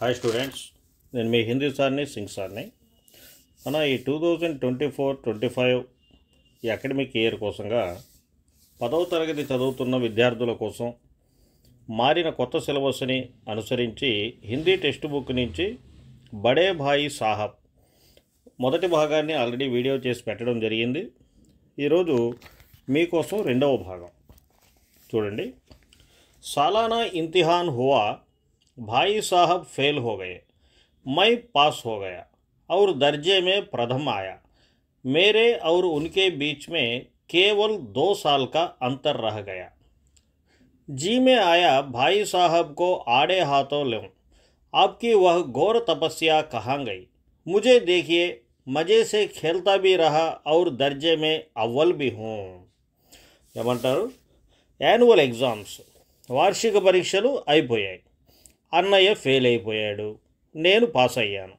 Hi students నేను మీ హిందీ సార్ని సింగ్ సార్ని. మన ఈ two thousand twenty four twenty five ఈ అకాడమిక్ ఇయర్ కోసంగా పదవ తరగతి చదువుతున్న విద్యార్థుల కోసం మారిన కొత్త సిలబస్ని అనుసరించి హిందీ టెక్స్ట్ బుక్ నుంచి బడే భాయి సాహబ్ మొదటి భాగాన్ని ఆల్రెడీ వీడియో చేసి పెట్టడం జరిగింది. ఈరోజు మీకోసం రెండవ భాగం. చూడండి. సాలానా ఇంతిహాన్ హువా भाई साहब फेल हो गए मैं पास हो गया और दर्जे में प्रथम आया मेरे और उनके बीच में केवल दो साल का अंतर रह गया जी में आया भाई साहब को आड़े हाथों लूँ आपकी वह घोर तपस्या कहाँ गई मुझे देखिए मज़े से खेलता भी रहा और दर्जे में अव्वल भी हूँ ఏమంటారు యాన్యువల్ ఎగ్జామ్స్ వార్షిక పరీక్షలు అయిపోయాయి అన్నయ్య ఫెయిల్ అయిపోయాడు. నేను పాస్ అయ్యాను.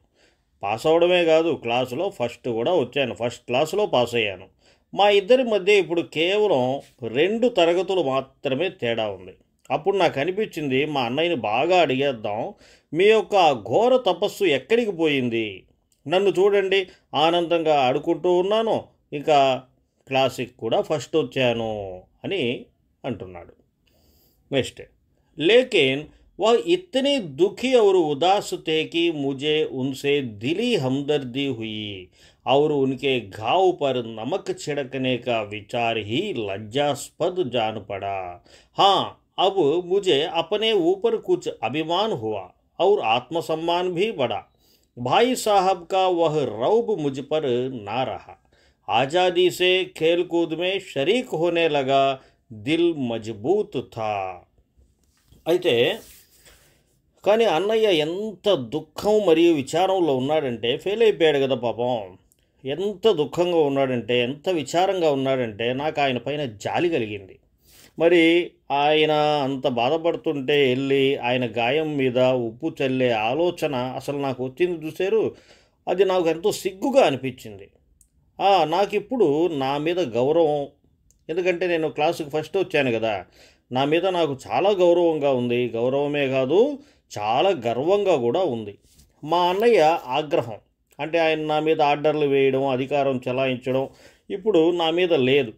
పాస్ అవడమే కాదు క్లాసులో ఫస్ట్ కూడా వచ్చాను. ఫస్ట్ క్లాసులో పాస్ అయ్యాను. మా ఇద్దరి మధ్య ఇప్పుడు కేవలం రెండు తరగతులు మాత్రమే తేడా ఉంది. అప్పుడు నాకు అనిపించింది మా అన్నయ్యని బాగా అడిగేద్దాం. మీ యొక్క ఘోర తపస్సు ఎక్కడికి పోయింది? నన్ను చూడండి ఆనందంగా ఆడుకుంటూ ఉన్నాను. ఇంకా క్లాసిక్ కూడా ఫస్ట్ వచ్చాను అని అంటున్నాడు. నెక్స్ట్. లేకిన్ वह इतने दुखी और उदास थे कि मुझे उनसे दिली हमदर्दी हुई और उनके घाव पर नमक छिड़कने का विचार ही लज्जास्पद जान पड़ा हाँ अब मुझे अपने ऊपर कुछ अभिमान हुआ और आत्मसम्मान भी बढ़ा भाई साहब का वह रौब मुझ पर ना रहा आज़ादी से खेल कूद में शरीक होने लगा దిల్ మజ్బూత్ థా అయితే కానీ అన్నయ్య ఎంత దుఃఖం మరియు విచారంలో ఉన్నాడంటే ఫెయిల్ అయిపోయాడు కదా పాపం. ఎంత దుఃఖంగా ఉన్నాడంటే ఎంత విచారంగా ఉన్నాడంటే నాకు ఆయన పైన జాలి కలిగింది. మరి ఆయన అంత బాధపడుతుంటే వెళ్ళి ఆయన గాయం మీద ఉప్పు చల్లే ఆలోచన అసలు నాకు వచ్చింది చూశారు. అది నాకు ఎంతో సిగ్గుగా అనిపించింది. నాకు ఇప్పుడు నా మీద గౌరవం ఎందుకంటే నేను క్లాసుకు ఫస్ట్ వచ్చాను కదా. నా మీద నాకు చాలా గౌరవంగా ఉంది. గౌరవమే కాదు చాలా గర్వంగా కూడా ఉంది. మా అన్నయ్య ఆగ్రహం. అంటే ఆయన నా మీద ఆర్డర్లు వేయడం అధికారం చెలాయించడం ఇప్పుడు నా మీద లేదు.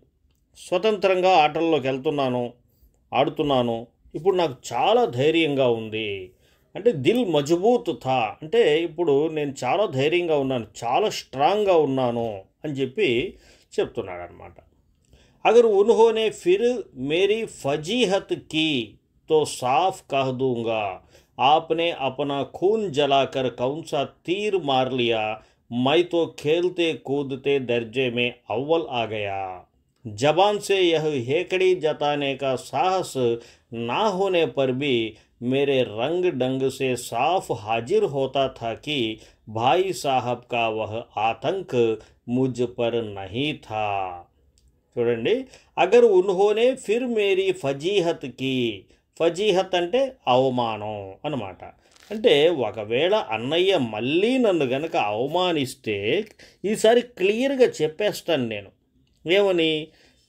స్వతంత్రంగా ఆటల్లోకి వెళ్తున్నాను ఆడుతున్నాను. ఇప్పుడు నాకు చాలా ధైర్యంగా ఉంది. అంటే దిల్ మజబూత్ థా. అంటే ఇప్పుడు నేను చాలా ధైర్యంగా ఉన్నాను చాలా స్ట్రాంగ్గా ఉన్నాను అని చెప్పి చెప్తున్నాడు అనమాట అగర్ ఉన్హోనే ఫిర్ మేరీ ఫజీహత్ కీ తో సాఫ్ కహదూంగా आपने अपना खून जलाकर कौन सा तीर मार लिया मैं तो खेलते कूदते दर्जे में अव्वल आ गया जबान से यह हेकड़ी जताने का साहस ना होने पर भी मेरे रंग डंग से साफ हाजिर होता था कि भाई साहब का वह आतंक मुझ पर नहीं था చూడండి అగర్ ఉన్హోనే ఫిర్ మేరీ ఫజీహత్ కి ఫజీహత్ అంటే అవమానం అనమాట అంటే ఒకవేళ అన్నయ్య మళ్ళీ నన్ను గనక అవమానిస్తే ఈసారి క్లియర్గా చెప్పేస్తాను నేను. ఏమని?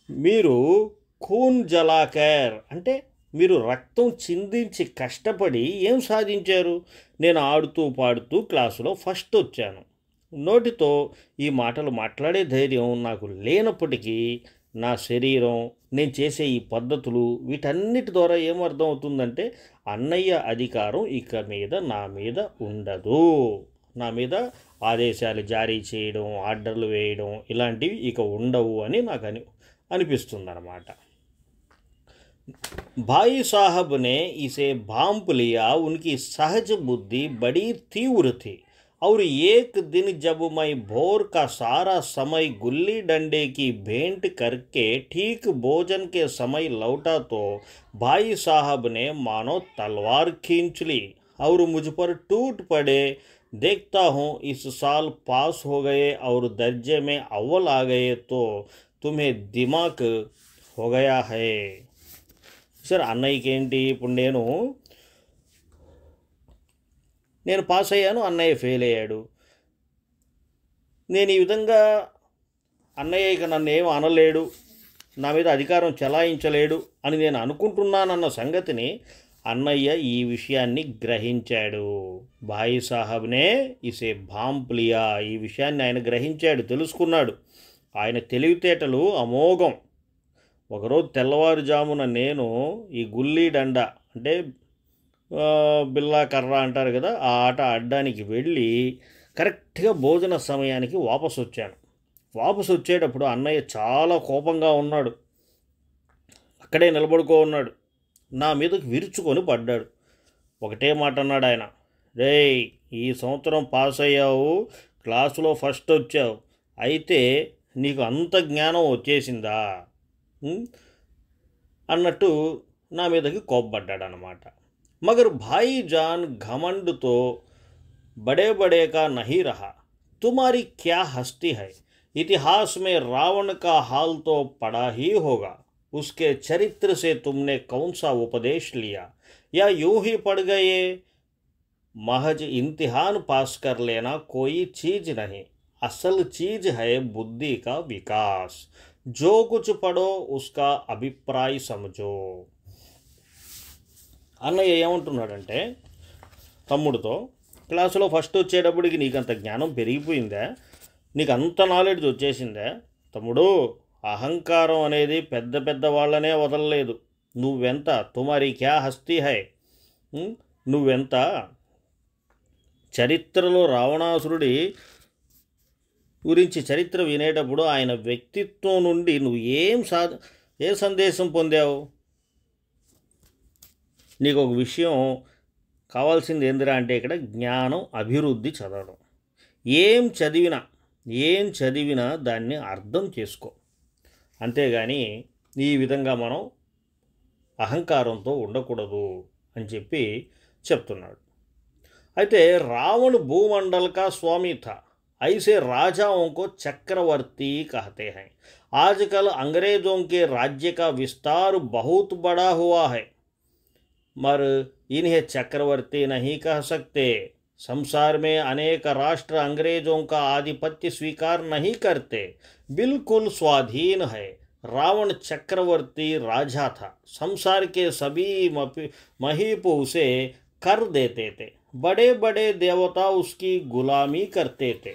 మీరు ఖూన్ జలాకర్ అంటే మీరు రక్తం చిందించి కష్టపడి ఏం సాధించారు? నేను ఆడుతూ పాడుతూ క్లాసులో ఫస్ట్ వచ్చాను. నోటితో ఈ మాటలు మాట్లాడే ధైర్యం నాకు లేనప్పటికీ నా శరీరం నేను చేసే ఈ పద్ధతులు వీటన్నిటి ద్వారా ఏమర్థం అవుతుందంటే అన్నయ్య అధికారం ఇక మీద నా మీద ఉండదు నా మీద ఆదేశాలు జారీ చేయడం ఆర్డర్లు వేయడం ఇలాంటివి ఇక ఉండవు అని నాకు అని అనిపిస్తుంది అన్నమాట भाई साहब ने इसे भांप लिया उनकी सहज बुद्धि बड़ी तीव्र थी और एक दिन जब मैं भोर का सारा समय गुल्ली डंडे की भेंट करके ठीक भोजन के समय लौटा तो भाई साहब ने मानो तलवार खींच ली और मुझ पर टूट पड़े देखता हूँ इस साल पास हो गए और दर्जे में अव्वल आ गए तो तुम्हें दिमाग हो गया है సార్ అన్నయ్యకి ఏంటి ఇప్పుడు నేను నేను పాస్ అయ్యాను అన్నయ్య ఫెయిల్ అయ్యాడు నేను ఈ విధంగా అన్నయ్య ఇక నన్ను ఏం అనలేడు నా మీద అధికారం చెలాయించలేడు అని నేను అనుకుంటున్నానన్న సంగతిని అన్నయ్య ఈ విషయాన్ని గ్రహించాడు. భాయి సాహబ్నే ఇసే భాంప్లియా ఈ విషయాన్ని ఆయన గ్రహించాడు తెలుసుకున్నాడు. ఆయన తెలివితేటలు అమోఘం. ఒకరోజు తెల్లవారుజామున నేను ఈ గుల్లీ డండ అంటే బిల్లా కర్ర అంటారు కదా ఆ ఆట ఆడడానికి వెళ్ళి కరెక్ట్గా భోజన సమయానికి వాపసు వచ్చాను వాపసు వచ్చేటప్పుడు అన్నయ్య చాలా కోపంగా ఉన్నాడు. అక్కడే నిలబడుకో ఉన్నాడు. నా మీదకు విరుచుకొని పడ్డాడు. ఒకటే మాట అన్నాడు ఆయన. రే ఈ సంవత్సరం పాస్ అయ్యావు క్లాసులో ఫస్ట్ వచ్చావు. అయితే నీకు అంత జ్ఞానం వచ్చేసిందా? అన్నట్టు నా మీదకి కోప్పడ్డాడు అనమాట मगर भाईजान घमंड तो बड़े बड़े का नहीं रहा। तुम्हारी क्या हस्ती है? इतिहास में रावण का हाल तो पड़ा ही होगा। उसके चरित्र से तुमने कौन सा उपदेश लिया? या यूँ ही पड़ गए? महज इम्तिहान पास कर लेना कोई चीज़ नहीं। असल चीज़ है बुद्धि का विकास। जो कुछ पढ़ो, उसका अभिप्राय समझो। అన్నయ్య ఏమంటున్నాడంటే తమ్ముడితో క్లాసులో ఫస్ట్ వచ్చేటప్పటికి నీకు అంత జ్ఞానం పెరిగిపోయిందా? నీకు అంత నాలెడ్జ్ వచ్చేసిందా? తమ్ముడు అహంకారం అనేది పెద్ద పెద్ద వాళ్ళనే వదలలేదు. నువ్వెంత తుమారి క్యా హస్తి హై? నువ్వెంత చరిత్రలో రావణాసురుడి గురించి చరిత్ర వినేటప్పుడు ఆయన వ్యక్తిత్వం నుండి నువ్వు ఏం సా ఏ సందేశం పొందావు? నీకు ఒక విషయం కావాల్సింది ఏందిరా అంటే ఇక్కడ జ్ఞానం అభివృద్ధి చదవడం ఏం చదివినా ఏం చదివినా దాన్ని అర్థం చేసుకో అంతేగాని ఈ విధంగా మనం అహంకారంతో ఉండకూడదు అని చెప్పి చెప్తున్నాడు అయితే रावण भूमंडल का स्वामी था ऐसे राजाओं को चक्रवर्ती कहते हैं आजकल अंग्रेजों के राज्य का विस्तार बहुत बड़ा हुआ है मर, इन्हें चक्रवर्ती नहीं कह सकते। संसार में अनेक राष्ट्र अंग्रेज़ों का आधिपत्य स्वीकार नहीं करते। बिल्कुल स्वाधीन है। रावण चक्रवर्ती राजा था। संसार के सभी महीप उसे कर देते थे। बड़े बड़े देवता उसकी गुलामी करते थे।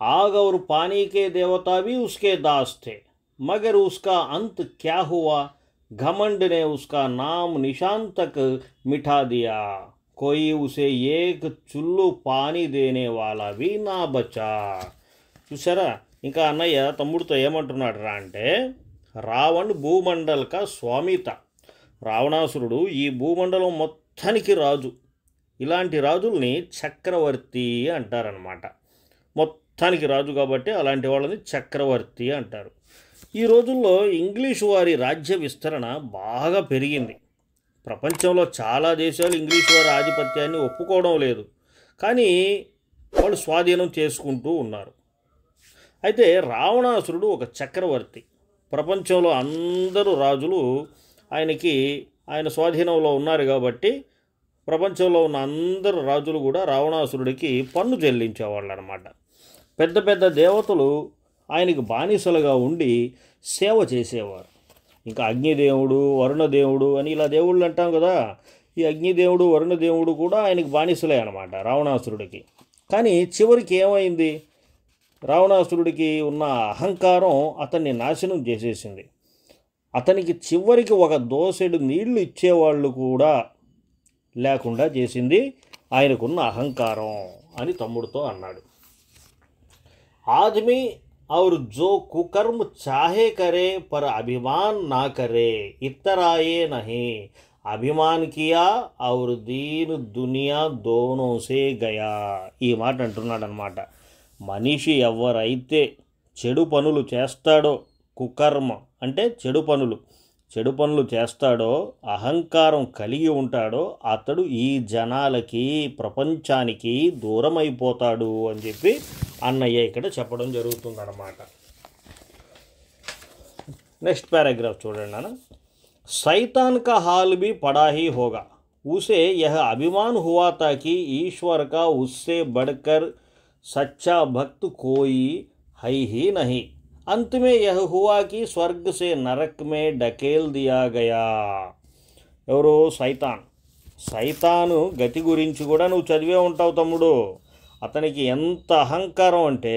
आग और पानी के देवता भी उसके दास थे। मगर उसका अंत क्या हुआ? घमंड ने उसका नाम निशान तक मिटा दिया कोई उसे एक चुल्लू पानी देने वाला भी ना बचा చూసారా ఇంకా అన్నయ్య తమ్ముడితో ఏమంటున్నాడు రా అంటే రావణ్ భూమండల్క స్వామిత రావణాసురుడు ఈ భూమండలం మొత్తానికి రాజు ఇలాంటి రాజుల్ని చక్రవర్తి అంటారనమాట మొత్తానికి రాజు కాబట్టి అలాంటి వాళ్ళని చక్రవర్తి అంటారు ఈ రోజుల్లో ఇంగ్లీషు వారి రాజ్య విస్తరణ బాగా పెరిగింది. ప్రపంచంలో చాలా దేశాలు ఇంగ్లీషు వారి ఆధిపత్యాన్ని ఒప్పుకోవడం లేదు. కానీ వాళ్ళు స్వాధీనం చేసుకుంటూ ఉన్నారు. అయితే రావణాసురుడు ఒక చక్రవర్తి. ప్రపంచంలో అందరూ రాజులు ఆయనకి ఆయన స్వాధీనంలో ఉన్నారు కాబట్టి ప్రపంచంలో ఉన్న అందరు రాజులు కూడా రావణాసురుడికి పన్ను చెల్లించేవాళ్ళు అనమాట పెద్ద పెద్ద దేవతలు ఆయనకి బానిసలుగా ఉండి సేవ చేసేవారు. ఇంకా అగ్నిదేవుడు వరుణదేవుడు అని ఇలా దేవుళ్ళు అంటాం కదా ఈ అగ్నిదేవుడు వరుణదేవుడు కూడా ఆయనకు బానిసలే అనమాట రావణాసురుడికి. కానీ చివరికి ఏమైంది? రావణాసురుడికి ఉన్న అహంకారం అతన్ని నాశనం చేసేసింది. అతనికి చివరికి ఒక దోసెడు నీళ్ళు ఇచ్చేవాళ్ళు కూడా లేకుండా చేసింది ఆయనకున్న అహంకారం అని తమ్ముడితో అన్నాడు. ఆద్మీ और जो कुकर्म चाहे करे पर अभिमान ना करे इतराए नहीं అభిమాన్ కియా ఔర్ దీన్ దునియా దోనో సే గయా ఈ మాట అంటున్నాడు అనమాట మనిషి ఎవరైతే చెడు పనులు చేస్తాడో కుకర్మ అంటే చెడు పనులు చెడు పనులు చేస్తాడో అహంకారం కలిగి ఉంటాడో అతడు ఈ జనాలకి ప్రపంచానికి దూరం అయిపోతాడు అని చెప్పి అన్నయ్య ఇక్కడ చెప్పడం జరుగుతుందన్నమాట नेक्स्ट पैराग्राफ చూడండి నాన్న शैतान का हाल भी पड़ा ही होगा उसे यह अभिमान हुआ था कि ईश्वर का उससे बढ़कर सच्चा भक्त कोई है ही नहीं अंत में यह हुआ कि स्वर्ग से नरक में ढकेल दिया गया ఎవరు సైతాన్ సైతాను గతి గురించి కూడా నువ్వు చదివే ఉంటావు తమ్ముడు అతనికి ఎంత అహంకారం అంటే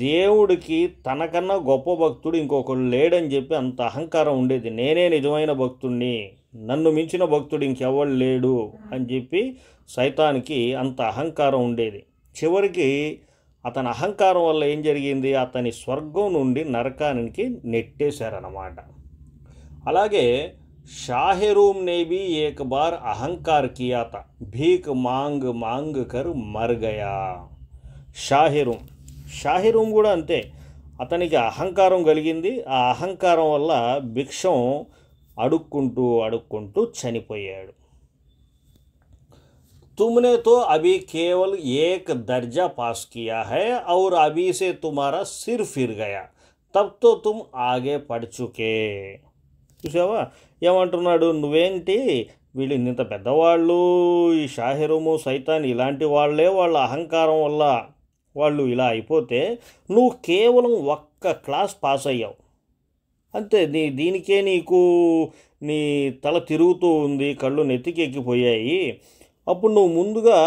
దేవుడికి తనకన్నా గొప్ప భక్తుడు ఇంకొకడు లేడని చెప్పి అంత అహంకారం ఉండేది నేనే నిజమైన భక్తుడిని నన్ను మించిన భక్తుడు ఇంకెవడు లేడు అని చెప్పి సైతానికి అంత అహంకారం ఉండేది చివరికి అతని అహంకారం వల్ల ఏం జరిగింది? అతని స్వర్గం నుండి నరకానికి నెట్టేశారన్నమాట. అలాగే షాహెరూమ్ నేబీ ఏక బార్ అహంకార్ కియాత. భీక్ మాంగ్ మాంగ్ కర్ మర్గయా. షాహెరూమ్. షాహెరూమ్ కూడా అంతే. అతనికి అహంకారం కలిగింది. ఆ అహంకారం వల్ల భిక్షం అడుక్కుంటూ అడుక్కుంటూ చనిపోయాడు. तुमने तो अभी केवल एक दर्जा पास किया है और अभी से तुम्हारा सिर फिर गया तब तो तुम आगे पढ़ चुके చూసావా ఏమంటున్నాడు నువ్వేంటి వీళ్ళు ఇంత పెద్దవాళ్ళు ఈ షాహిరుము సైతాన్ ఇలాంటి వాళ్ళే వాళ్ళ అహంకారం వల్ల వాళ్ళు ఇలా అయిపోతే నువ్వు కేవలం ఒక్క క్లాస్ పాస్ అయ్యావు అంతే నీ దీనికే నీకు నీ తల తిరుగుతూ ఉంది కళ్ళు నెత్తికి ఎక్కిపోయాయి అప్పుడు నువ్వు ముందుగా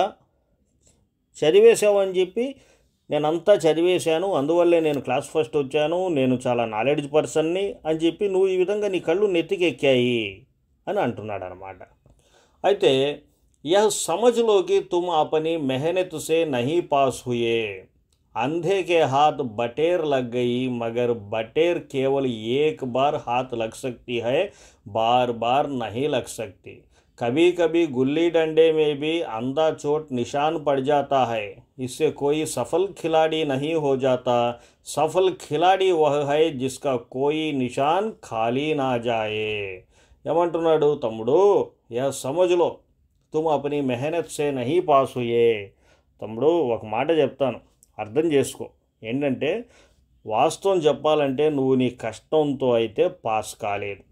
చదివేశావు అని చెప్పి నేనంతా చదివేశాను అందువల్లే నేను క్లాస్ ఫస్ట్ వచ్చాను నేను చాలా నాలెడ్జ్ పర్సన్ని అని చెప్పి నువ్వు ఈ విధంగా నీ కళ్ళు నెత్తికి ఎక్కాయి అని అంటున్నాడు అనమాట అయితే यह समझ लो कि तुम अपनी मेहनत से नहीं पास हुए अंधे के हाथ बटेर लग गई मगर बटेर केवल एक बार हाथ लग सकती है बार बार नहीं लग सकती कभी कभी गुल्ली डंडे में भी अंधा चोट निशान पड़ जाता है इससे कोई सफल खिलाड़ी नहीं हो जाता सफल खिलाड़ी वह है जिसका कोई निशान खाली ना जाए ఏమంటున్నాడు తమ్ముడు యా సమజ్లో తుమ్ అపని మెహనత్ సే నహీ పాస్ హుయే తమ్ముడు ఒక మాట చెప్తాను అర్థం చేసుకో ఏంటంటే వాస్తవం చెప్పాలంటే నువ్వు నీ కష్టంతో అయితే పాస్ కాలేదు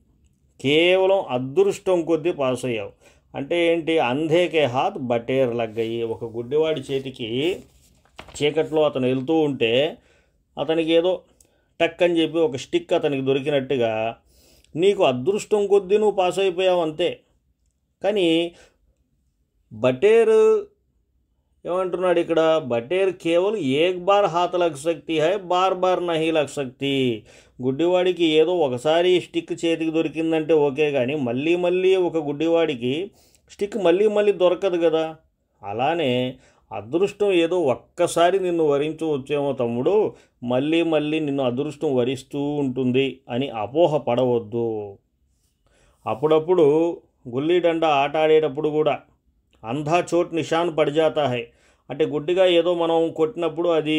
కేవలం అదృష్టం కొద్దీ పాస్ అయ్యావు అంటే ఏంటి? అంధేకే హాత్ బటేర్ లగ్గయి. ఒక గుడ్డివాడి చేతికి చీకట్లో అతను వెళ్తూ ఉంటే అతనికి ఏదో టక్ అని చెప్పి ఒక స్టిక్ అతనికి దొరికినట్టుగా నీకు అదృష్టం కొద్దీ నువ్వు పాస్ అయిపోయావు అంతే. కానీ బటేరు ఏమంటున్నాడు ఇక్కడ? బటేర్ కేవలం ఏక్ బార్ హాత్ లగ్ శక్తి హై బార్ బార్ నహి లగ్ శక్తి. గుడ్డివాడికి ఏదో ఒకసారి స్టిక్ చేతికి దొరికిందంటే ఓకే కానీ మళ్ళీ మళ్ళీ ఒక గుడ్డివాడికి స్టిక్ మళ్ళీ మళ్ళీ దొరకదు కదా. అలానే అదృష్టం ఏదో ఒక్కసారి నిన్ను వరించు వచ్చేమో తమ్ముడు మళ్ళీ మళ్ళీ నిన్ను అదృష్టం వరిస్తూ ఉంటుంది అని అపోహ పడవద్దు. అప్పుడప్పుడు గుల్లిడండ ఆట ఆడేటప్పుడు కూడా అంధా చోట్ నిషాన్ పడిజాతా హై. అంటే గుడ్డిగా ఏదో మనం కొట్టినప్పుడు అది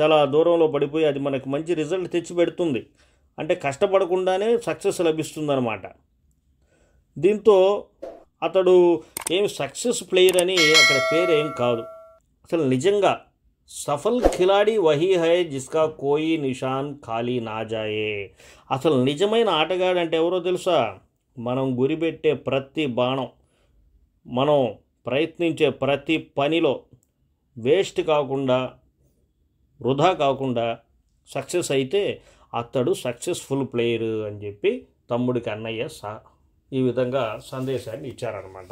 చాలా దూరంలో పడిపోయి అది మనకు మంచి రిజల్ట్ తెచ్చి పెడుతుంది. అంటే కష్టపడకుండానే సక్సెస్ లభిస్తుందన్నమాట. దీంతో అతడు ఏం సక్సెస్ ప్లేయర్ అని అక్కడ పేరు ఏం కాదు. అసలు నిజంగా సఫల్ ఖిలాడి వహీ హై జిస్కా కోయి నిషాన్ ఖాళీ నాజాయే అసలు నిజమైన ఆటగాడు అంటే ఎవరో తెలుసా? మనం గురిపెట్టే ప్రతి బాణం మనం ప్రయత్నించే ప్రతి పనిలో వేస్ట్ కాకుండా వృధా కాకుండా సక్సెస్ అయితే అతడు సక్సెస్ఫుల్ ప్లేయర్ అని చెప్పి తమ్ముడికి అన్నయ్య సా ఈ విధంగా సందేశాన్ని ఇచ్చారనమాట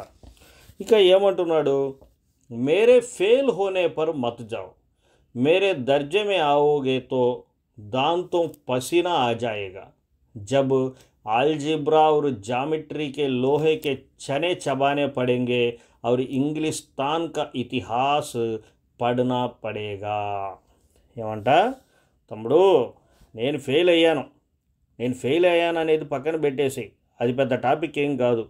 ఇంకా ఏమంటున్నాడు? మేరే ఫెయిల్ హోనే పరు మత్ జావు. మేరే దర్జమే ఆవోగేతో దాంతో పసినా ఆజాయగా. జబ్ ఆల్జిబ్రా और జామెట్రీకే చనే చబానే పడెంగే और इंग्लिस्तान का इतिहास పడనా పడేగా ఏమంట తమ్ముడు నేను ఫెయిల్ అయ్యాను నేను ఫెయిల్ అయ్యాను అనేది పక్కన పెట్టేసి అది పెద్ద టాపిక్ ఏం కాదు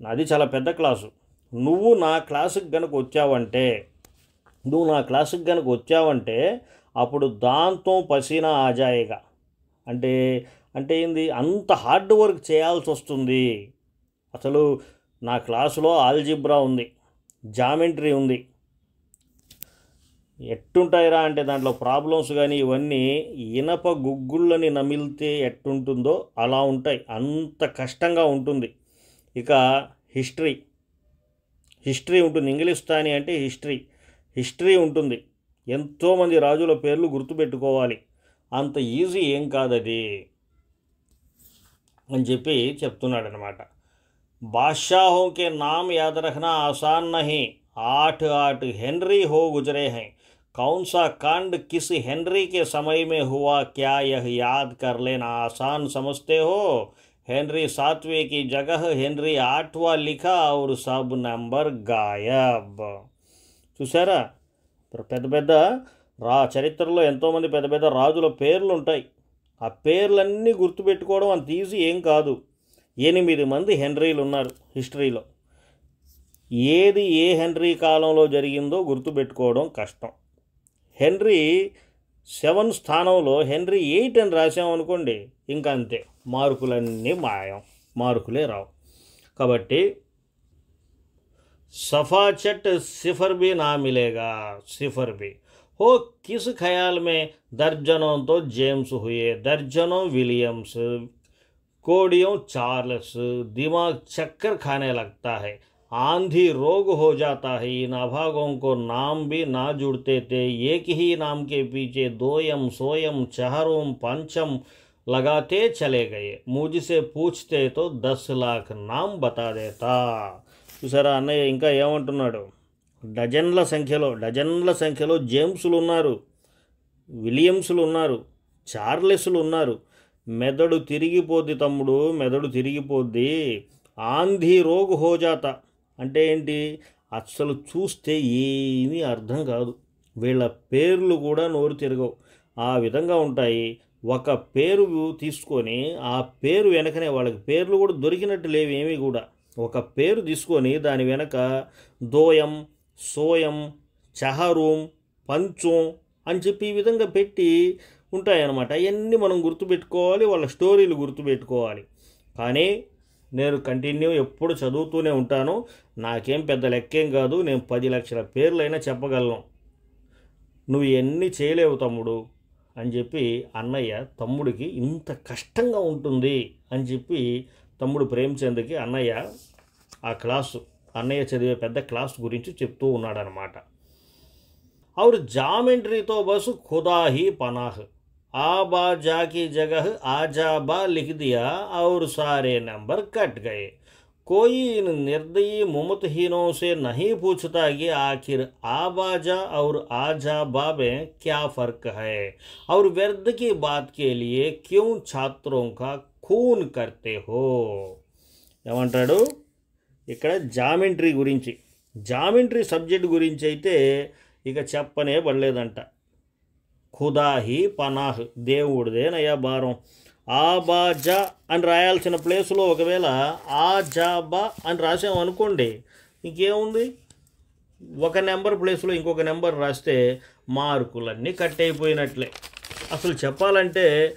నాది చాలా పెద్ద క్లాసు నువ్వు నా క్లాసుకి కనుక వచ్చావంటే నువ్వు నా క్లాసుకి కనుక వచ్చావంటే అప్పుడు దాంతో పసీనా ఆజాయిగా అంటే అంటే ఏంది అంత హార్డ్ వర్క్ చేయాల్సి వస్తుంది అసలు నా క్లాసులో ఆల్జిబ్రా ఉంది జామెంట్రీ ఉంది. ఎట్టుంటాయిరా అంటే దాంట్లో ప్రాబ్లమ్స్ కానీ ఇవన్నీ ఇనప గుగ్గుళ్ళని నమిలితే ఎట్టుంటుందో అలా ఉంటాయి. అంత కష్టంగా ఉంటుంది. ఇక హిస్టరీ. హిస్టరీ ఉంటుంది. ఇంగ్లీష్ స్థాని అంటే హిస్టరీ. హిస్టరీ ఉంటుంది. ఎంతోమంది రాజుల పేర్లు గుర్తుపెట్టుకోవాలి. అంత ఈజీ ఏం కాదది? అని చెప్పి చెప్తున్నాడనమాట बादशाहों के नाम याद रखना आसान नहीं आठ आठ हेनरी हो गुजरे हैं कौन सा कांड किस हेनरी के समय में हुआ क्या यह याद कर लेना आसान समझते हो हेनरी सातवें की जगह हेनरी आठवां लिखा और सब नंबर गायब చూసారా ఇప్పుడు పెద్ద పెద్ద రా చరిత్రలో ఎంతోమంది పెద్ద పెద్ద రాజుల పేర్లు ఉంటాయి ఆ పేర్లన్నీ గుర్తుపెట్టుకోవడం అంత ఈజీ ఏం కాదు ఎనిమిది మంది హెన్రీలు ఉన్నారు హిస్టరీలో ఏది ఏ హెన్రీ కాలంలో జరిగిందో గుర్తుపెట్టుకోవడం కష్టం హెన్రీ సెవెన్ స్థానంలో హెన్రీ ఎయిట్ అని రాసామనుకోండి ఇంకా అంతే మార్కులన్నీ మాయం మార్కులే రావు కాబట్టి सफ़ाचट सिफर भी ना मिलेगा सिफर भी हो किस ख्याल में दर्जनों तो जेम्स हुए दर्जनों विलियम्स कोडियों चार्ल्स दिमाग चक्कर खाने लगता है आंधी रोग हो जाता है इन अभागों को नाम भी ना जुड़ते थे एक ही नाम के पीछे दोयम सोयम चहरोम पंचम लगाते चले गए मुझसे पूछते तो दस लाख नाम बता देता చూసారా అన్నయ్య ఇంకా ఏమంటున్నాడు డజన్ల సంఖ్యలో డజన్ల సంఖ్యలో జేమ్స్లు ఉన్నారు విలియమ్స్లు ఉన్నారు చార్లెస్లు ఉన్నారు మెదడు తిరిగిపోద్ది తమ్ముడు మెదడు తిరిగిపోద్ది. ఆంధీ రోగు హోజాత. అంటే ఏంటి? అస్సలు చూస్తే ఏమీ అర్థం కాదు. వీళ్ళ పేర్లు కూడా నోరు తిరగవు. ఆ విధంగా ఉంటాయి. ఒక పేరు తీసుకొని ఆ పేరు వెనకనే వాళ్ళకి పేర్లు కూడా దొరికినట్టు లేవు ఏమీ కూడా. ఒక పేరు తీసుకొని దాని వెనక దోయం సోయం చహరూం పంచం అని చెప్పి ఈ విధంగా పెట్టి ఉంటాయన్నమాట. అవన్నీ మనం గుర్తుపెట్టుకోవాలి వాళ్ళ స్టోరీలు గుర్తుపెట్టుకోవాలి. కానీ నేను కంటిన్యూ ఎప్పుడు చదువుతూనే ఉంటాను. నాకేం పెద్ద లెక్కేం కాదు నేను పది లక్షల పేర్లైనా చెప్పగలను. నువ్వు ఎన్ని చేయలేవు తమ్ముడు అని చెప్పి అన్నయ్య తమ్ముడికి ఇంత కష్టంగా ఉంటుంది అని చెప్పి తమ్ముడు ప్రేమచంద్కి అన్నయ్య ఆ క్లాసు అన్నయ్య చదివే పెద్ద క్లాస్ గురించి చెప్తూ ఉన్నాడనమాట ఆవిడ జామెంట్రీతో బస్సు ఖుదాహి పనాహ్. ही पनाह आबा जा की जगह आजाबा लिख दिया और सारे नंबर कट गए कोई इन निर्दयी मुमतहीनों से नहीं पूछता कि आखिर आबाजा और आजाबा में क्या फर्क है और व्यर्थ की बात के लिए क्यों छात्रों का खून करते हो ఏమంటాడు ఇక్కడ జామెంట్రీ గురించి జామెంట్రీ సబ్జెక్ట్ గురించి అయితే ఇక చెప్పనే పడలేదంట ఖుదాహి పనాహ్. దేవుడిదేనయ్యా భారం ఆబాజా అని రాయాల్సిన ప్లేస్లో ఒకవేళ ఆ జాబా అని రాసామనుకోండి ఇంకేముంది? ఒక నెంబర్ ప్లేస్లో ఇంకొక నెంబర్ రాస్తే మార్కులన్నీ కట్ అయిపోయినట్లే. అసలు చెప్పాలంటే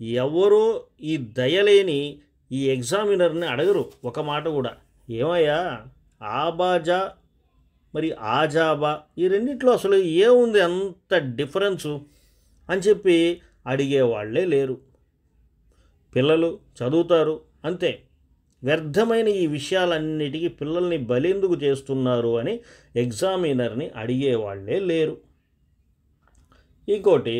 ఎవరో ఈ దయలేని ఈ ఎగ్జామినర్ని అడగరు ఒక మాట కూడా. ఏమయ్యా? ఆబాజా మరి ఆజాబా ఈ రెండిట్లో అసలు ఏముంది అంత డిఫరెన్సు అని చెప్పి అడిగేవాళ్లే లేరు పిల్లలు చదువుతారు అంతే వ్యర్థమైన ఈ విషయాలన్నిటికీ పిల్లల్ని బలెందుకు చేస్తున్నారు అని ఎగ్జామినర్ని అడిగేవాళ్లే లేరు ఇంకోటి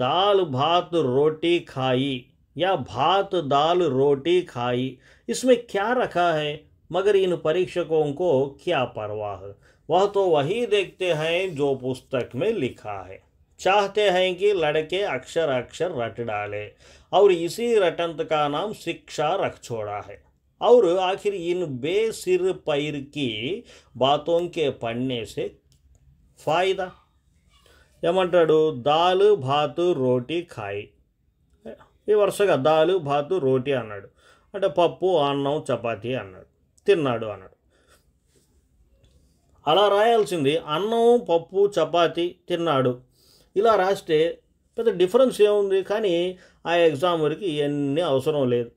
దాల్ భాత్ రోటీ ఖాయి या भात दाल रोटी खाई इसमें क्या रखा है मगर इन परीक्षकों को क्या परवाह वह तो वही देखते हैं जो पुस्तक में लिखा है चाहते हैं कि लड़के अक्षर अक्षर रट डाले और इसी रटंत का नाम शिक्षा रख छोड़ा है और आखिर इन बेसिर पैर की बातों के पढ़ने से फायदा ఏమంటాడు దాల్ భాత్ రోటీ ఖాయి ఈ వరుసగా దాలు భాతు రోటీ అన్నాడు అంటే పప్పు అన్నం చపాతీ అన్నాడు తిన్నాడు అన్నాడు అలా రాయాల్సింది అన్నం పప్పు చపాతి తిన్నాడు. ఇలా రాస్తే పెద్ద డిఫరెన్స్ ఏముంది? కానీ ఆ ఎగ్జామర్కి ఇవన్నీ అవసరం లేదు.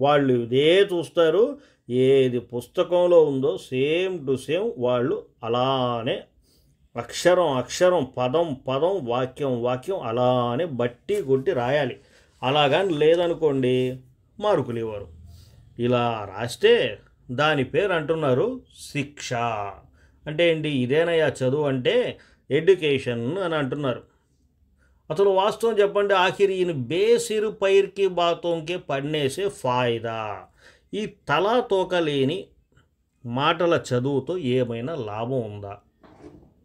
వాళ్ళు ఇదే చూస్తారు ఏది పుస్తకంలో ఉందో సేమ్ టు సేమ్ వాళ్ళు అలానే అక్షరం అక్షరం పదం పదం వాక్యం వాక్యం అలానే బట్టి కొట్టి రాయాలి. అలాగని లేదనుకోండి మార్కులు ఇవ్వరు. ఇలా రాస్తే దాని పేరు అంటున్నారు శిక్ష. అంటే ఏంటి? ఇదేనయ్యా చదువు అంటే ఎడ్యుకేషన్ అని అంటున్నారు. అసలు వాస్తవం చెప్పండి ఆఖరి ఈయన బేసిరు పైర్కి బాతోంకే పడినేసే ఫాయిదా. ఈ తలా తోక లేని మాటల చదువుతో ఏమైనా లాభం ఉందా?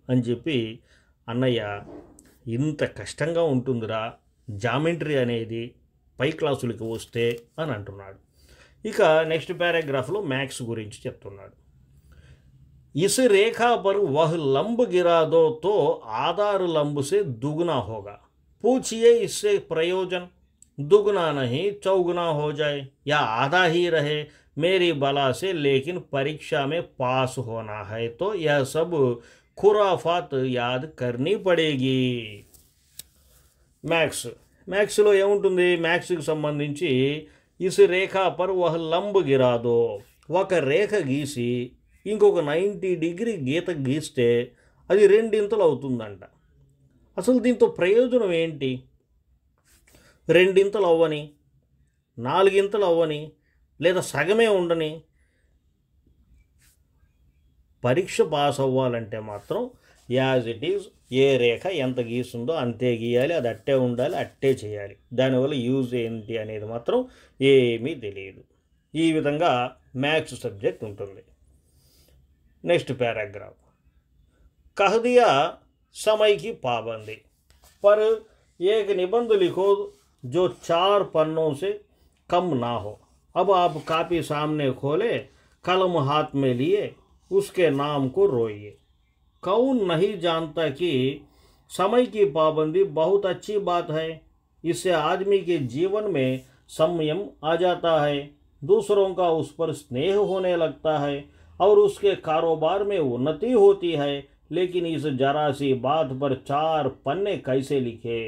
అని చెప్పి అన్నయ్య ఇంత కష్టంగా ఉంటుందిరా జామెంట్రీ అనేది పై క్లాసులకి వస్తే అని అంటున్నాడు. ఇక నెక్స్ట్ పారాగ్రాఫ్లో మ్యాథ్స్ గురించి చెప్తున్నాడు. इस रेखा पर वह लंब गिरा दो तो आधार लंब से दुगना होगा पूछिए इससे प्रयोजन दुगना नहीं चौगुना हो जाए या आधा ही रहे मेरी बला से लेकिन परीक्षा में पास होना है तो यह सब खुराफात याद करनी पड़ेगी మ్యాథ్స్ మ్యాథ్స్లో ఏముంటుంది మ్యాథ్స్కి సంబంధించి ఇసు రేఖ పర్ ఒక లంబ్ గిరాదో ఒక రేఖ గీసి ఇంకొక నైంటీ డిగ్రీ గీత గీస్తే అది రెండింతలు అవుతుందంట. అసలు దీంతో ప్రయోజనం ఏంటి? రెండింతలు అవ్వని నాలుగింతలు అవ్వని లేదా సగమే ఉండని పరీక్ష పాస్ అవ్వాలంటే మాత్రం యాజ్ ఇట్ ఈజ్ ఏ రేఖ ఎంత గీస్తుందో అంతే గీయాలి అది అట్టే ఉండాలి అట్టే చేయాలి. దానివల్ల యూజ్ ఏంటి అనేది మాత్రం ఏమీ తెలియదు. ఈ విధంగా మ్యాథ్స్ సబ్జెక్ట్ ఉంటుంది. नेक्स्ट पैराग्राफ कह दिया समय की पाबंदी पर एक निबंध लिखो जो चार पन्नों से कम ना हो अब आप कापी सामने खोले कलम हाथ में लिए उसके नाम को रोइए कौन नहीं जानता कि समय की पाबंदी बहुत अच्छी बात है इससे आदमी के जीवन में संयम आ जाता है दूसरों का उस पर स्नेह होने लगता है और उसके कारोबार में उन्नति होती है लेकिन इस जरा सी बात पर चार पन्ने कैसे लिखे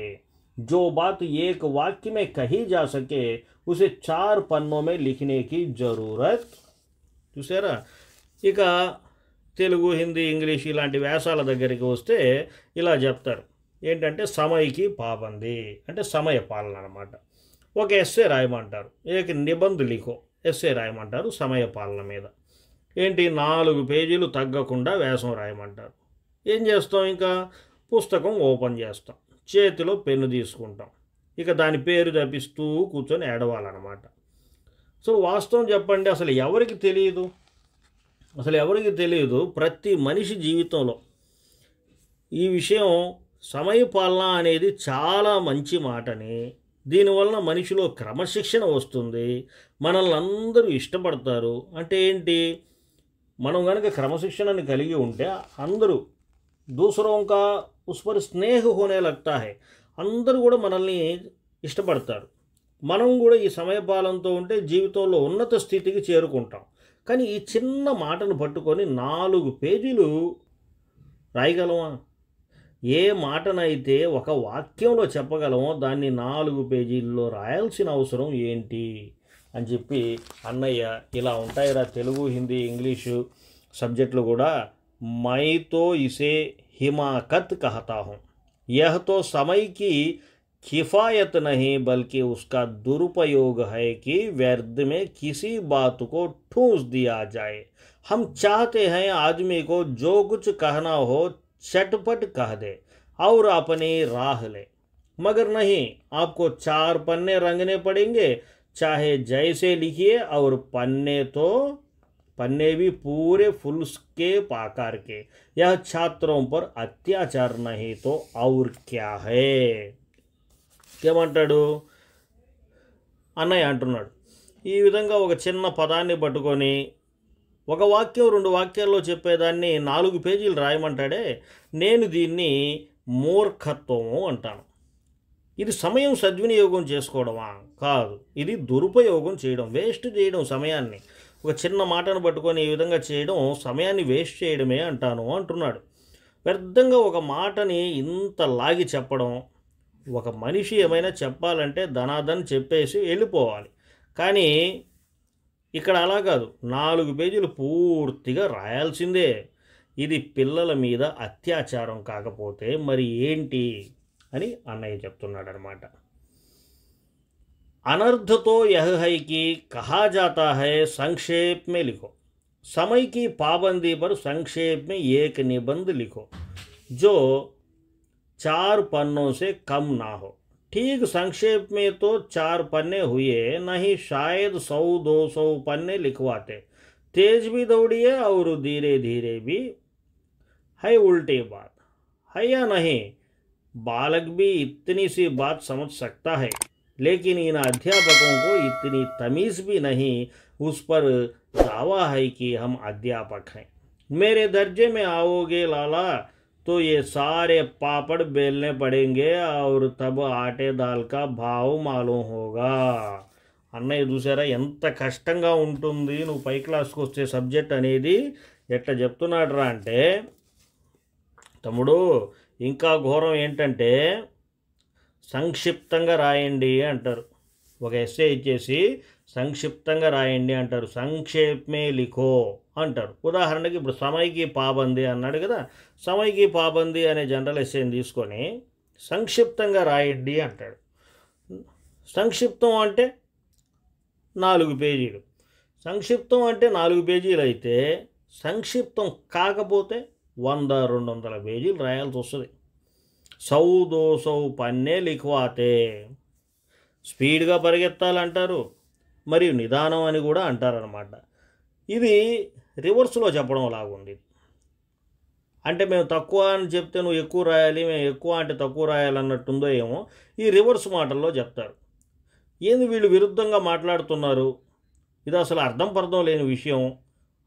जो बात एक वाक्य में कही जा सके उसे चार पन्नों में लिखने की जरूरत చూసారా ఇక తెలుగు హిందీ ఇంగ్లీష్ ఇలాంటి వ్యాసాల దగ్గరికి వస్తే ఇలా చెప్తారు ఏంటంటే సమయకి పాబంది అంటే సమయ పాలన అనమాట ఒక ఎస్సే రాయమంటారు ఏక నిబంధ లిఖో ఎస్సే రాయమంటారు సమయ పాలన మీద ఏంటి నాలుగు పేజీలు తగ్గకుండా వ్యాసం రాయమంటారు. ఏం చేస్తాం ఇంకా? పుస్తకం ఓపెన్ చేస్తాం. చేతిలో పెన్ను తీసుకుంటాం. ఇక దాని పేరు తప్పిస్తూ కూర్చొని ఏడవాలన్నమాట. సో వాస్తవం చెప్పండి అసలు ఎవరికి తెలియదు అసలు ఎవరికి తెలియదు ప్రతి మనిషి జీవితంలో ఈ విషయం సమయపాలన అనేది చాలా మంచి మాటని. దీనివల్ల మనిషిలో క్రమశిక్షణ వస్తుంది. మనల్ని అందరూ ఇష్టపడతారు. అంటే ఏంటి? మనం కనుక క్రమశిక్షణని కలిగి ఉంటే అందరూ దూసరోं का उस पर స్నేహ होने लगता है అందరూ కూడా మనల్ని ఇష్టపడతారు మనం కూడా ఈ సమయపాలనతో ఉంటే జీవితంలో ఉన్నత స్థితికి చేరుకుంటాం కానీ ఈ చిన్న మాటను పట్టుకొని నాలుగు పేజీలు రాయగలమా ఏ మాటనైతే ఒక వాక్యంలో చెప్పగలమో దాన్ని నాలుగు పేజీల్లో రాయాల్సిన అవసరం ఏంటి అని చెప్పి అన్నయ్య ఇలా ఉంటాయిరా తెలుగు హిందీ ఇంగ్లీషు సబ్జెక్టులు కూడా మైతో ఇసే హిమాకత్ कहता हूँ यह तो समय की किफ़ायत नहीं बल्कि उसका दुरुपयोग है कि व्यर्थ में किसी बात को ठूस दिया जाए हम चाहते हैं आदमी को जो कुछ कहना हो चटपट कह दे और अपनी राह ले मगर नहीं आपको चार पन्ने रंगने पड़ेंगे चाहे जैसे लिखिए और पन्ने तो पन्ने भी पूरे फुल स्केप आकार के यह छात्रों पर अत्याचार नहीं तो और क्या है ఏమంటాడు అన్నయ్య అంటున్నాడు ఈ విధంగా ఒక చిన్న పదాన్ని పట్టుకొని ఒక వాక్యం రెండు వాక్యాల్లో చెప్పేదాన్ని నాలుగు పేజీలు రాయమంటాడే నేను దీన్ని మూర్ఖత్వము అంటాను ఇది సమయం సద్వినియోగం చేసుకోవడమా? కాదు. ఇది దురుపయోగం చేయడం వేస్ట్ చేయడం సమయాన్ని. ఒక చిన్న మాటను పట్టుకొని ఈ విధంగా చేయడం సమయాన్ని వేస్ట్ చేయడమే అంటాను అంటున్నాడు. వ్యర్థంగా ఒక మాటని ఇంత లాగి చెప్పడం ఒక మనిషి ఏమైనా చెప్పాలంటే ధనాధన్ చెప్పేసి వెళ్ళిపోవాలి. కానీ ఇక్కడ అలా కాదు. నాలుగు పేజీలు పూర్తిగా రాయాల్సిందే. ఇది పిల్లల మీద అత్యాచారం కాకపోతే మరి ఏంటి? అని అన్నయ్య చెప్తున్నాడు అనమాట अनर्थ तो यह है कि कहा जाता है संक्षेप में लिखो समय की पाबंदी पर संक्षेप में एक निबंध लिखो जो चार पन्नों से कम ना हो ठीक संक्षेप में तो चार पन्ने हुए नहीं शायद सौ दो सौ पन्ने लिखवाते तेज भी दौड़िए और धीरे धीरे भी है उल्टी बात है या नहीं बालक भी इतनी सी बात समझ सकता है लेकिन इन अध्यापकों को इतनी तमीज़ भी नहीं उस पर दावा है कि हम अध्यापक हैं मेरे दर्जे में आओगे लाला तो ये सारे पापड़ बेलने पड़ेंगे और तब आटे दाल का भाव मालूम होगा అన్నయ్య చూసారా ఎంత కష్టంగా ఉంటుంది నువ్వు పై క్లాస్కి వచ్చే సబ్జెక్ట్ అనేది ఎట్లా చెప్తున్నాడు రా అంటే తమ్ముడు ఇంకా ఘోరం ఏంటంటే సంక్షిప్తంగా రాయండి అంటారు. ఒక ఎస్ఏ ఇచ్చేసి సంక్షిప్తంగా రాయండి అంటారు. సంక్షేప్మే లిఖో అంటారు. ఉదాహరణకి ఇప్పుడు సమయకి పాబంది అన్నాడు కదా. సమయకి పాబంది అనే జనరల్ ఎస్ఏని తీసుకొని సంక్షిప్తంగా రాయండి అంటాడు. సంక్షిప్తం అంటే నాలుగు పేజీలు. సంక్షిప్తం అంటే నాలుగు పేజీలు అయితే సంక్షిప్తం కాకపోతే వంద రెండు వందల పేజీలు రాయాల్సి వస్తుంది. సౌ దో సౌ పన్నే లిఖవాతే. స్పీడ్గా పరిగెత్తాలంటారు మరియు నిదానం అని కూడా అంటారనమాట ఇది రివర్స్లో చెప్పడం లాగుంది. అంటే మేము తక్కువ అని చెప్తే నువ్వు ఎక్కువ రాయాలి మేము ఎక్కువ అంటే తక్కువ రాయాలన్నట్టుందో ఏమో ఈ రివర్స్ మాటల్లో చెప్తారు. ఏంది వీళ్ళు విరుద్ధంగా మాట్లాడుతున్నారు? ఇది అసలు అర్థం పర్థం లేని విషయం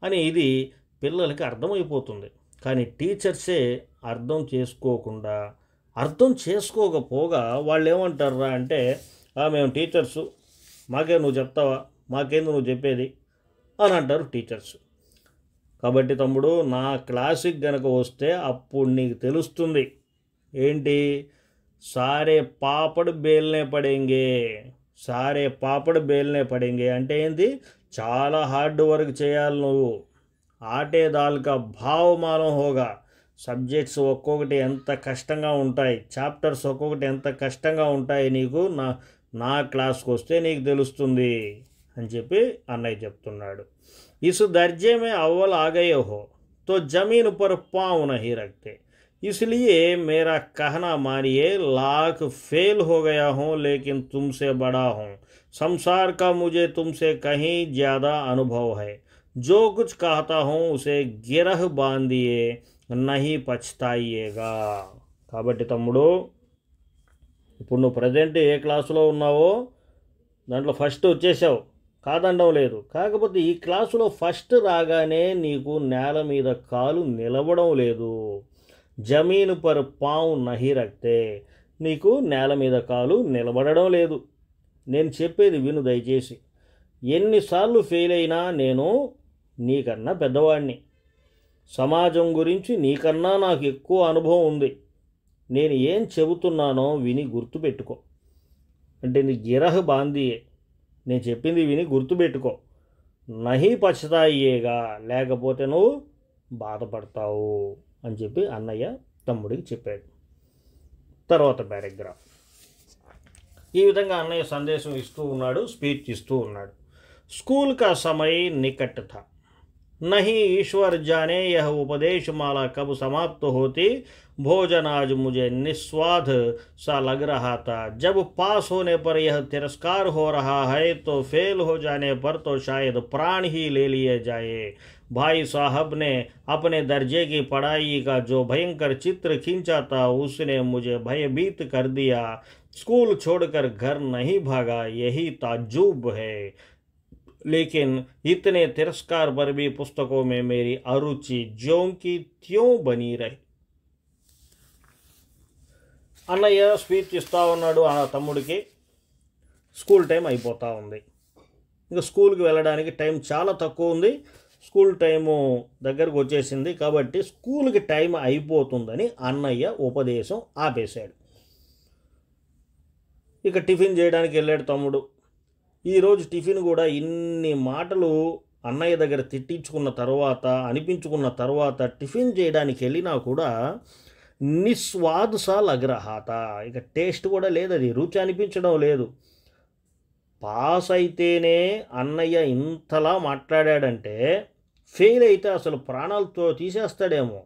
అని ఇది పిల్లలకి అర్థమైపోతుంది. కానీ టీచర్సే అర్థం చేసుకోకుండా అర్థం చేసుకోకపోగా వాళ్ళు ఏమంటారా అంటే మేము టీచర్సు మాకే నువ్వు చెప్తావా? మాకేంది నువ్వు చెప్పేది? అని అంటారు టీచర్స్. కాబట్టి తమ్ముడు నా క్లాసిక్ గనక వస్తే అప్పుడు నీకు తెలుస్తుంది. ఏంటి? సారే పాపడు బేల్నే పడేంగే సారే పాపడు బేల్నే పడేంగే అంటే ఏంది? చాలా హార్డ్ వర్క్ చేయాలి నువ్వు. ఆటే దాల్కా భావమానం హోగా సబ్జెక్ట్స్ ఒక్కొక్కటి ఎంత కష్టంగా ఉంటాయి చాప్టర్స్ ఒక్కొక్కటి ఎంత కష్టంగా ఉంటాయి నీకు నా నా క్లాస్కి వస్తే నీకు తెలుస్తుంది అని చెప్పి అన్నయ్య చెప్తున్నాడు इस दर्जे में अव्वल आ गए हो तो जमीन पर पाँव नहीं रखते इसलिए मेरा कहना मानिए लाख फेल हो गया हूँ लेकिन तुमसे बड़ा हूँ संसार का मुझे तुमसे कहीं ज़्यादा अनुभव है जो कुछ कहता हूँ उसे गिरह बांधिए नहीं పచ్చుతాయిగా కాబట్టి తమ్ముడు ఇప్పుడు నువ్వు ప్రజెంట్ ఏ క్లాసులో ఉన్నావో దాంట్లో ఫస్ట్ వచ్చేసావు. కాదండం లేదు. కాకపోతే ఈ క్లాసులో ఫస్ట్ రాగానే నీకు నేల మీద కాలు నిలవడం లేదు. జమీను పర్ పావు నహి రక్తే నీకు నేల మీద కాలు నిలబడడం లేదు. నేను చెప్పేది విను దయచేసి. ఎన్నిసార్లు ఫెయిల్ అయినా నేను నీకన్నా పెద్దవాణ్ణి. సమాజం గురించి నీకన్నా నాకు ఎక్కువ అనుభవం ఉంది. నేను ఏం చెబుతున్నానో విని గుర్తుపెట్టుకో అంటే నీ గిరహ బాందీయే నేను చెప్పింది విని గుర్తుపెట్టుకో నహి పచ్చతాయ్యేగా లేకపోతే నువ్వు బాధపడతావు అని చెప్పి అన్నయ్య తమ్ముడికి చెప్పాడు. తర్వాత పారాగ్రాఫ్. ఈ విధంగా అన్నయ్య సందేశం ఇస్తూ ఉన్నాడు స్పీచ్ ఇస్తూ ఉన్నాడు. స్కూల్ కా సమయ నికట్ థా. नहीं ईश्वर जाने, यह उपदेश माला कब समाप्त तो होती? भोजन आज मुझे निस्वाद सा लग रहा था। जब पास होने पर यह तिरस्कार हो रहा है तो फेल हो जाने पर तो शायद प्राण ही ले लिए जाए। भाई साहब ने अपने दर्जे की पढ़ाई का जो भयंकर चित्र खींचा था, उसने मुझे भयभीत कर दिया। स्कूल छोड़कर घर नहीं भागा, यही ताज्जुब है। लेकिन इतने तिरस्कार पर भी पुस्तकों में मेरी अरुचि ज्यों की त्यों बनी रही అన్నయ్య స్పీచ్ ఇస్తూ ఉన్నాడు ఆ తమ్ముడికి స్కూల్ టైం అయిపోతూ ఉంది ఇంకా స్కూల్కి వెళ్ళడానికి టైం చాలా తక్కువ ఉంది స్కూల్ టైము దగ్గరకు వచ్చేసింది కాబట్టి స్కూల్కి టైం అయిపోతుందని అన్నయ్య ఉపదేశం ఆపేశాడు ఇక టిఫిన్ చేయడానికి వెళ్ళాడు తమ్ముడు ఈరోజు టిఫిన్ కూడా ఇన్ని మాటలు అన్నయ్య దగ్గర తిట్టించుకున్న తర్వాత అనిపించుకున్న తర్వాత టిఫిన్ చేయడానికి వెళ్ళినా కూడా నిస్వాదుసా లగ్రహాత ఇక టేస్ట్ కూడా లేదు అది. రుచి అనిపించడం లేదు. పాస్ అయితేనే అన్నయ్య ఇంతలా మాట్లాడాడంటే ఫెయిల్ అయితే అసలు ప్రాణాలతో తీసేస్తాడేమో.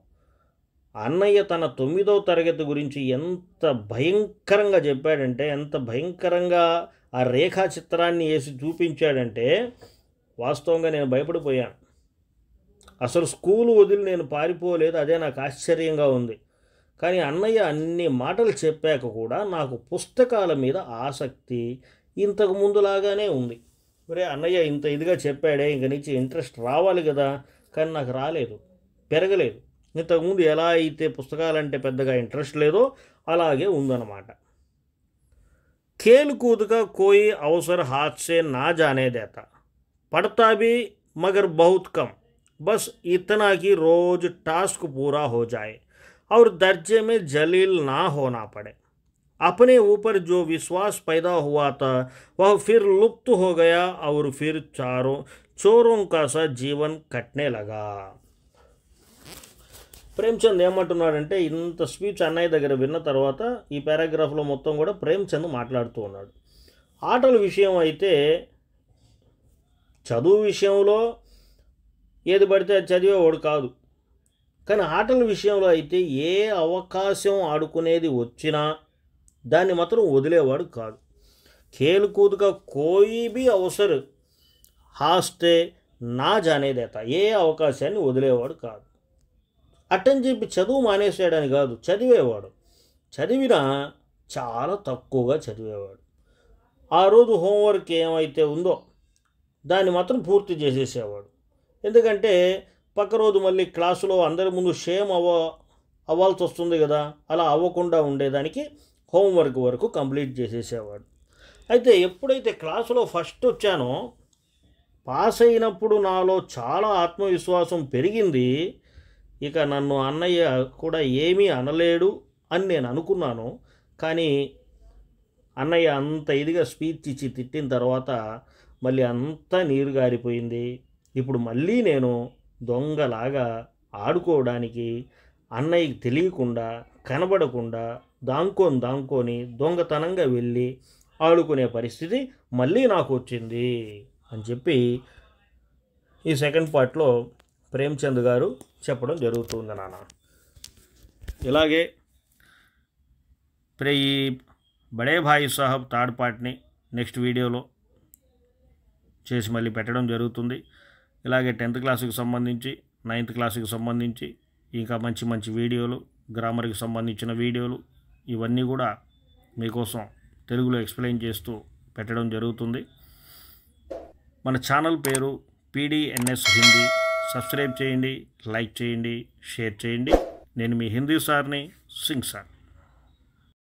అన్నయ్య తన తొమ్మిదవ తరగతి గురించి ఎంత భయంకరంగా చెప్పాడంటే ఎంత భయంకరంగా ఆ రేఖా చిత్రాన్ని వేసి చూపించాడంటే వాస్తవంగా నేను భయపడిపోయాను. అసలు స్కూలు వదిలి నేను పారిపోలేదు అదే నాకు ఆశ్చర్యంగా ఉంది. కానీ అన్నయ్య అన్ని మాటలు చెప్పాక కూడా నాకు పుస్తకాల మీద ఆసక్తి ఇంతకు ముందులాగానే ఉంది. ఒరే అన్నయ్య ఇంత ఇదిగా చెప్పాడే ఇంక నుంచి ఇంట్రెస్ట్ రావాలి కదా కానీ నాకు రాలేదు పెరగలేదు. ఇంతకుముందు ఎలా అయితే పుస్తకాలంటే పెద్దగా ఇంట్రెస్ట్ లేదో అలాగే ఉందన్నమాట. खेल कूद का कोई अवसर हाथ से ना जाने देता। पढ़ता भी मगर बहुत कम। बस इतना कि रोज टास्क पूरा हो जाए और दर्जे में जलील ना होना पड़े। अपने ऊपर जो विश्वास पैदा हुआ था, वह फिर लुप्त हो गया और फिर चारों, चोरों का सा जीवन कटने लगा। ప్రేమ్చంద్ ఏమంటున్నాడంటే ఇంత స్పీచ్ అన్నయ్య దగ్గర విన్న తర్వాత ఈ పారాగ్రాఫ్లో మొత్తం కూడా ప్రేమ్చంద్ మాట్లాడుతూ ఉన్నాడు. ఆటల విషయం అయితే చదువు విషయంలో ఏది పడితే అది చదివేవాడు కాదు. కానీ ఆటల విషయంలో అయితే ఏ అవకాశం ఆడుకునేది వచ్చినా దాన్ని మాత్రం వదిలేవాడు కాదు. ఖేల్ కూదుగా కోయి బి హాస్తే నా జానేదేత. ఏ అవకాశాన్ని వదిలేవాడు కాదు. అట్టని చెప్పి చదువు మానేసాడని కాదు చదివేవాడు. చదివినా చాలా తక్కువగా చదివేవాడు. ఆ రోజు హోంవర్క్ ఏమైతే ఉందో దాన్ని మాత్రం పూర్తి చేసేసేవాడు. ఎందుకంటే పక్క రోజు మళ్ళీ క్లాసులో అందరి ముందు షేమ్ అవ్వ అవ్వాల్సి వస్తుంది కదా అలా అవ్వకుండా ఉండేదానికి హోంవర్క్ వరకు కంప్లీట్ చేసేసేవాడు. అయితే ఎప్పుడైతే క్లాసులో ఫస్ట్ వచ్చానో పాస్ అయినప్పుడు నాలో చాలా ఆత్మవిశ్వాసం పెరిగింది. ఇక నన్ను అన్నయ్య కూడా ఏమీ అనలేడు అని నేను అనుకున్నాను. కానీ అన్నయ్య అంత ఇదిగా స్పీచ్ ఇచ్చి తిట్టిన తర్వాత మళ్ళీ అంతా నీరు గారిపోయింది. ఇప్పుడు మళ్ళీ నేను దొంగలాగా ఆడుకోవడానికి అన్నయ్యకి తెలియకుండా కనబడకుండా దాంకొని దాంకొని దొంగతనంగా వెళ్ళి ఆడుకునే పరిస్థితి మళ్ళీ నాకు వచ్చింది అని చెప్పి ఈ సెకండ్ పార్ట్లో ప్రేమ్చంద్ గారు చెప్పడం జరుగుతుంది నాన్న. ఇలాగే ప్రే ఈ బడే భాయి సాహబ్ థర్డ్ పార్ట్ని నెక్స్ట్ వీడియోలో చేసి మళ్ళీ పెట్టడం జరుగుతుంది. ఇలాగే టెన్త్ క్లాసుకి సంబంధించి నైన్త్ క్లాసుకి సంబంధించి ఇంకా మంచి మంచి వీడియోలు గ్రామర్కి సంబంధించిన వీడియోలు ఇవన్నీ కూడా మీకోసం తెలుగులో ఎక్స్ప్లెయిన్ చేస్తూ పెట్టడం జరుగుతుంది. మన ఛానల్ పేరు పీడిఎన్ఎస్ హిందీ. సబ్స్క్రైబ్ చేయండి లైక్ చేయండి షేర్ చేయండి. నేను మీ హిందీ సార్ని సింగ్ సార్.